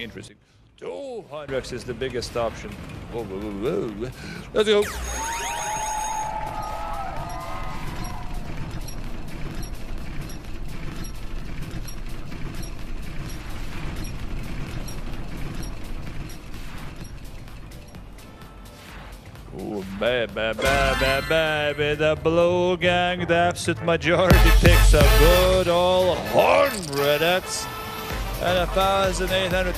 interesting, interesting. 200 is the biggest option. Whoa, whoa, whoa, whoa. Let's go. Oh, baby, baby, baby, the blue gang, the absolute majority picks a good old hundred. That's and thousand eight hundred